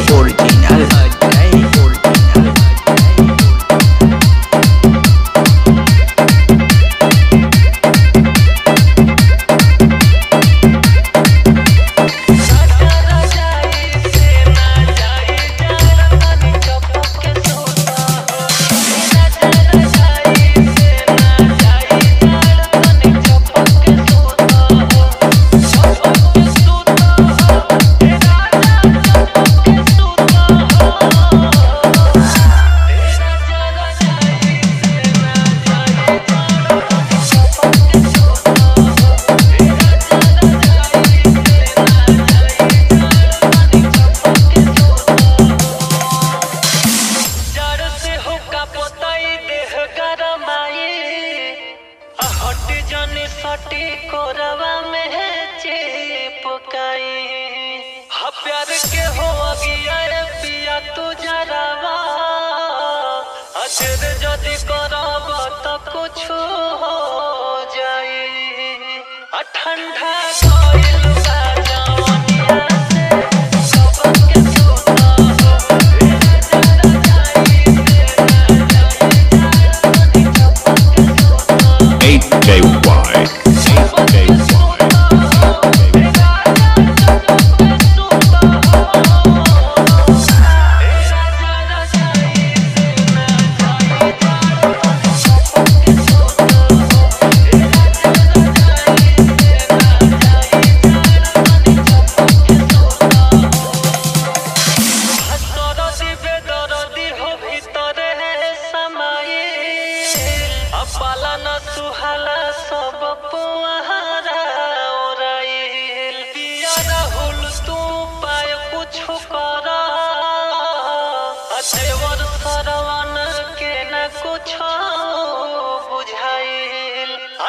Party. हट जाने सटे कोरवा में है चेप काई। हा प्यार के हो अगिया पिया तू जरावा। अजर जदी करावा तो कुछ हो जाई ठंडा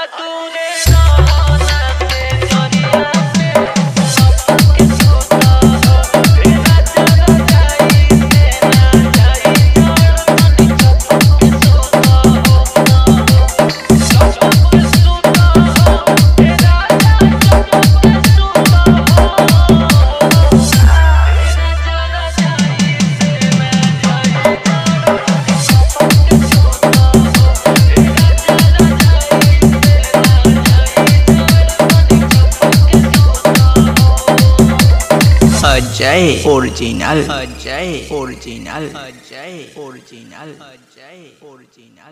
adunay Ajay original. Ajay original. Ajay original. Ajay original.